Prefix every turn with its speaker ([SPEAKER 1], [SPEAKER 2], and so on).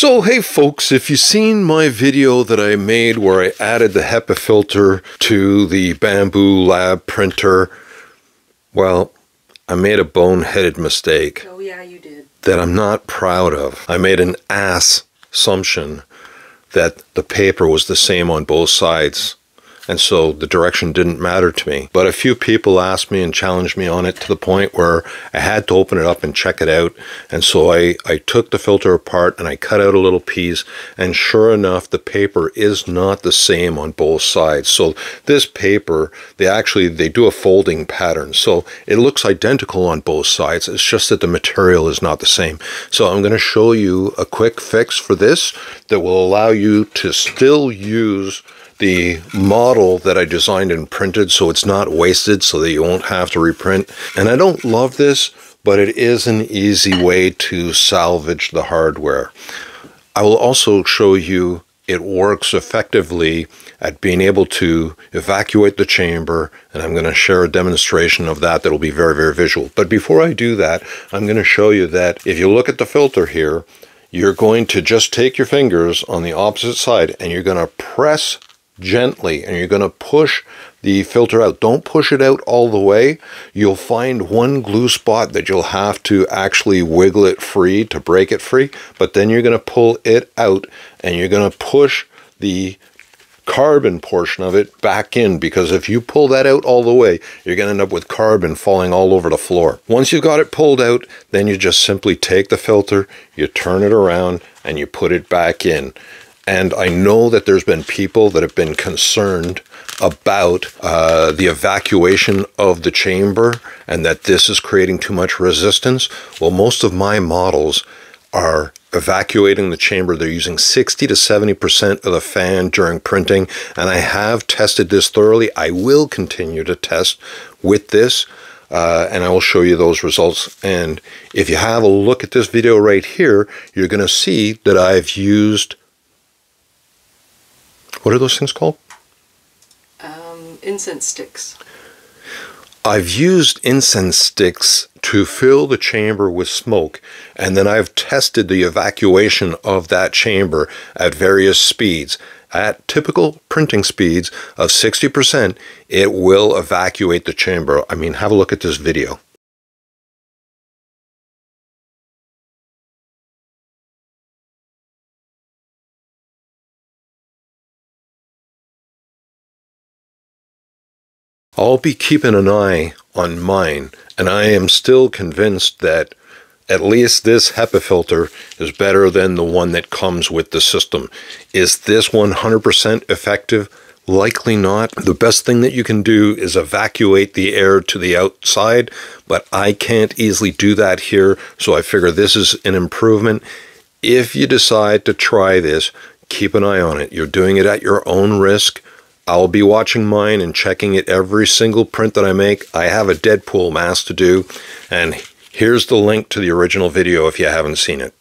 [SPEAKER 1] So, hey folks, if you've seen my video that I made where I added the HEPA filter to the Bambu Lab printer, well, I made a boneheaded mistake.
[SPEAKER 2] Oh, yeah, you did.
[SPEAKER 1] That I'm not proud of. I made an ass assumption that the paper was the same on both sides and so the direction didn't matter to me. But a few people asked me and challenged me on it to the point where I had to open it up and check it out. And so I, I took the filter apart and I cut out a little piece. And sure enough, the paper is not the same on both sides. So this paper, they actually, they do a folding pattern. So it looks identical on both sides. It's just that the material is not the same. So I'm going to show you a quick fix for this that will allow you to still use the model that I designed and printed so it's not wasted so that you won't have to reprint. And I don't love this, but it is an easy way to salvage the hardware. I will also show you it works effectively at being able to evacuate the chamber and I'm going to share a demonstration of that that'll be very very visual but before I do that I'm going to show you that if you look at the filter here you're going to just take your fingers on the opposite side and you're going to press gently and you're going to push the filter out. Don't push it out all the way. You'll find one glue spot that you'll have to actually wiggle it free to break it free, but then you're going to pull it out and you're going to push the carbon portion of it back in because if you pull that out all the way, you're going to end up with carbon falling all over the floor. Once you've got it pulled out, then you just simply take the filter, you turn it around, and you put it back in. And I know that there's been people that have been concerned about uh, the evacuation of the chamber and that this is creating too much resistance. Well, most of my models are evacuating the chamber. They're using 60 to 70% of the fan during printing. And I have tested this thoroughly. I will continue to test with this. Uh, and I will show you those results. And if you have a look at this video right here, you're going to see that I've used what are those things called?
[SPEAKER 2] Um, incense sticks.
[SPEAKER 1] I've used incense sticks to fill the chamber with smoke, and then I've tested the evacuation of that chamber at various speeds. At typical printing speeds of 60%, it will evacuate the chamber. I mean, have a look at this video. I'll be keeping an eye on mine, and I am still convinced that at least this HEPA filter is better than the one that comes with the system. Is this 100% effective? Likely not. The best thing that you can do is evacuate the air to the outside, but I can't easily do that here, so I figure this is an improvement. If you decide to try this, keep an eye on it. You're doing it at your own risk. I'll be watching mine and checking it every single print that I make. I have a Deadpool mask to do, and here's the link to the original video if you haven't seen it.